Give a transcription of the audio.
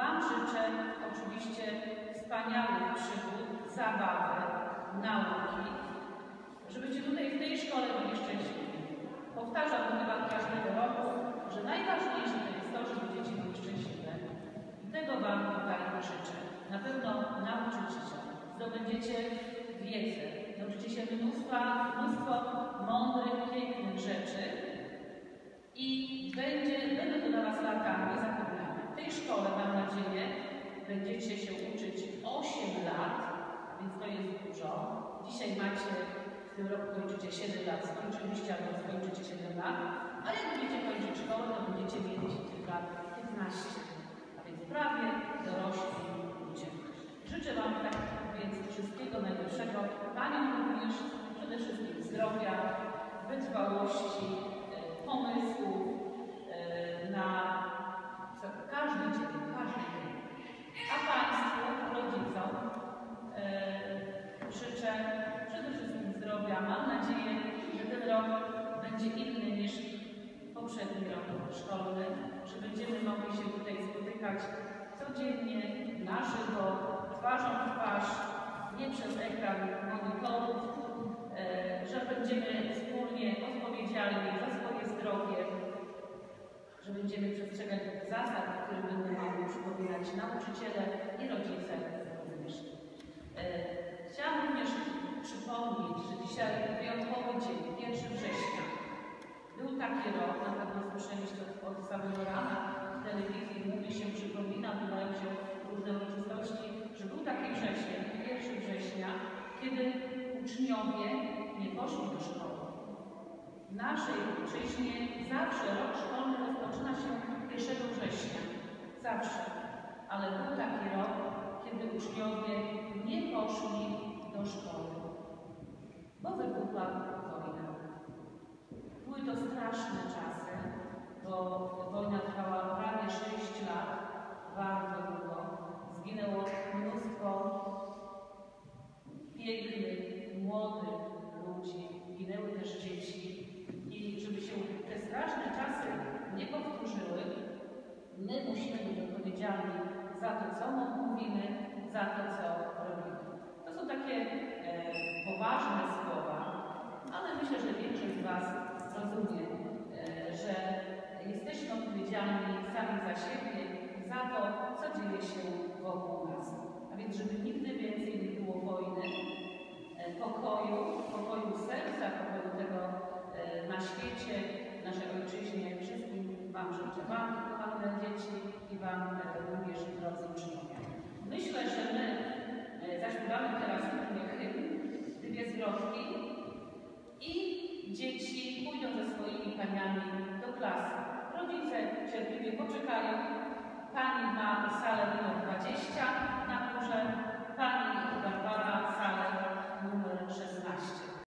Wam życzę oczywiście wspaniałych przygód, zabawy, nauki, żebyście tutaj w tej szkole byli szczęśliwi. Powtarzam to chyba każdego roku, że najważniejsze jest to, żeby dzieci były szczęśliwe. I tego Wam tutaj życzę. Na pewno nauczycie się, zdobędziecie wiedzę, nauczycie się mnóstwa, mnóstwo mądrych, pięknych rzeczy i będzie, będę to dla Was latami zapewniamy. W tej szkole, nadzieję, będziecie się uczyć 8 lat, więc to jest dużo. Dzisiaj macie, w tym roku kończycie 7 lat, skończyliście albo skończycie 7 lat, a jak będziecie kończyć szkołę, to będziecie tych lat 15. A więc prawie dorośli ludzie. Życzę Wam tak więc wszystkiego najlepszego. Paniom również przede wszystkim zdrowia, wytrwałości, e, pomysłów na twarzą w twarz, nie przez ekran monitorów, e, że będziemy wspólnie odpowiedzialni za swoje zdrowie, że będziemy przestrzegać zasad, które będą mogli przypominać nauczyciele i rodzice również. E, Chciałam również przypomnieć, że dzisiaj wyjątkowy dzień, 1 września. Był taki rok, uczniowie nie poszli do szkoły. W naszej ojczyźnie zawsze rok szkolny rozpoczyna się 1 września. Zawsze. Ale był taki rok, kiedy uczniowie nie poszli do szkoły, bo wybuchła wojna. Były to straszne czasy, bo wojna trwała prawie 6 lat, bardzo długo. Zginęło mnóstwo pięknych, młodych ludzi, ginęły też dzieci. I żeby się te straszne czasy nie powtórzyły, my musimy być odpowiedzialni za to, co mówimy, za to, co robimy. To są takie e, poważne słowa, ale myślę, że większość z Was zrozumie, e, że jesteśmy odpowiedzialni sami za siebie, za to, co dzieje się wokół nas. A więc, żeby nigdy więcej nie było wojny, e, pokoju, pokoju serca, pokoju tego e, na świecie, naszej ojczyźnie. Wszystkim Wam życzę, Wam, kochane dzieci i Wam e, również, drodzy uczniowie. Myślę, że my e, zaśpiewamy teraz wspólnie hymn, dwie zwrotki i dzieci pójdą ze swoimi paniami do klasy. Rodzice cierpliwie poczekają. Pani ma salę numer